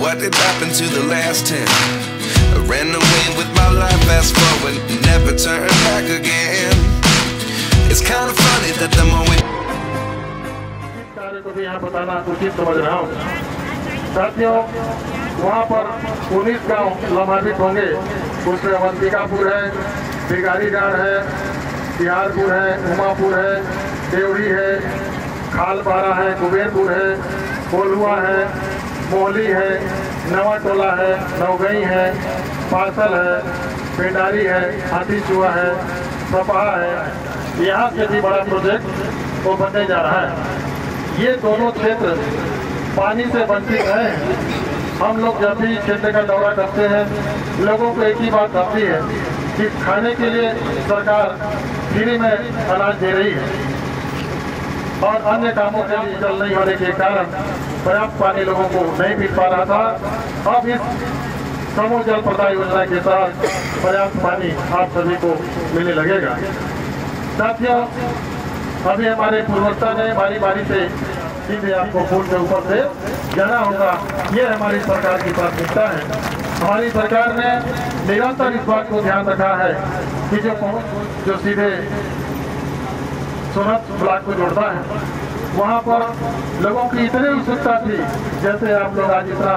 what did happen to the last ten? I ran away with my life, fast forward, never turn back again. It's kind of funny that the कार्य को भी यहाँ बताना उचित समझ रहा हूँ साथियों वहाँ पर उन्नीस गाँव लाभान्वित होंगे उसमें अवंतिकापुर है बिगारीगढ़ है बिहारपुर है उमापुर है देवड़ी है खालपारा है कुबेरपुर है कोलुआ है, मोहली है, नवा टोला है, नवगई है पासल है, पेंडारी है, हाथी चुआ है, सपहा है। यहाँ से भी बड़ा प्रोजेक्ट वो बनने जा रहा है। ये दोनों क्षेत्र पानी से वंचित हैं। हम लोग जब भी क्षेत्र का दौरा करते हैं, लोगों को एक ही बात आती है कि खाने के लिए सरकार फ्री में अनाज दे रही है। और अन्य कामों के लिए जल नहीं होने के कारण पर्याप्त पानी लोगों को नहीं मिल पा रहा था। अब इस समूह जल प्रदाय योजना के तहत पर्याप्त पानी आप सभी को मिलने लगेगा। साथियों, अभी हमारे पूर्वता ने बारी बारी से सीधे आपको फूल के ऊपर से जाना होगा। ये हमारी सरकार की प्राथमिकता है। हमारी सरकार ने निरंतर इस बात को ध्यान रखा है कि जो जो सीधे सोनत ब्लॉक को जोड़ता है। वहाँ पर लोगों की इतनी उत्सुकता थी, जैसे आप लोग आज इतना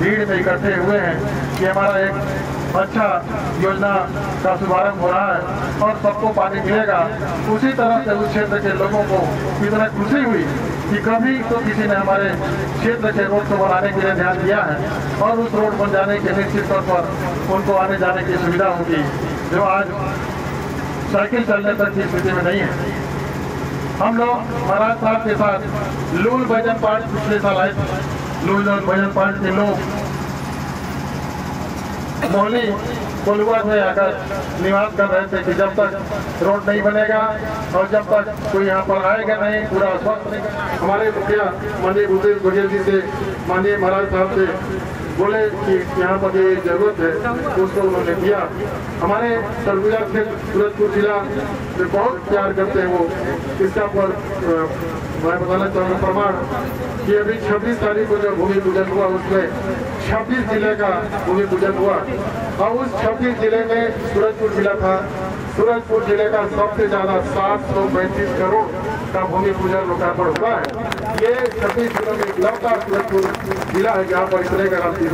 भीड़ में इकट्ठे हुए हैं कि हमारा एक अच्छा योजना का शुभारंभ हो रहा है और सबको पानी मिलेगा। उसी तरह से उस क्षेत्र के लोगों को इतना खुशी हुई कि कभी तो किसी ने हमारे क्षेत्र के रोड को बनाने के लिए ध्यान दिया है और उस रोड बन जाने के निश्चित तौर पर उनको आने जाने की सुविधा होगी, जो आज साइकिल चलने तक की स्थिति में नहीं है। हम लोग महाराज साहब के साथ लूल भजन पाठ पिछले साल आए लूल भजन पाठ के लोग। मोहली, कोलुआ में आकर निवास कर रहे थे कि जब तक रोड नहीं बनेगा और जब तक कोई यहाँ पर आएगा नहीं, पूरा आश्वस्त हमारे मुखिया माननीय भूपेश बघेल जी से, माननीय महाराज साहब से बोले कि यहाँ पर जो ज़रूरत है, उसको उन्होंने दिया हमारे सरगुजा क्षेत्र सूरजपुर जिला में बहुत प्यार करते हैं वो। इसका पर मैं बताना चाहूँगा प्रमाण कि अभी 26 तारीख को जो भूमि पूजन हुआ, उसमें 26 ज़िले का भूमि पूजन हुआ। और उस 26 ज़िले में सूरजपुर जिला था। सूरजपुर ज़िले का सबसे ज़्यादा सात सौ पैंतीस करोड़ का भूमि पूजन लोकार्पण हुआ है। ये छब्बीस जिलों में इकलौता सूरजपुर जिला है, जहाँ पर इतने का राष्ट्रीय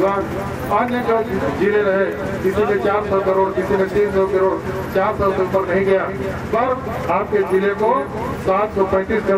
अन्य जो ज़िले रहे, किसी में चार सौ करोड़, किसी में तीन सौ करोड़, चार सौ से ऊपर नहीं गया। पर आपके ज़िले को सात सौ पैंतीस करोड़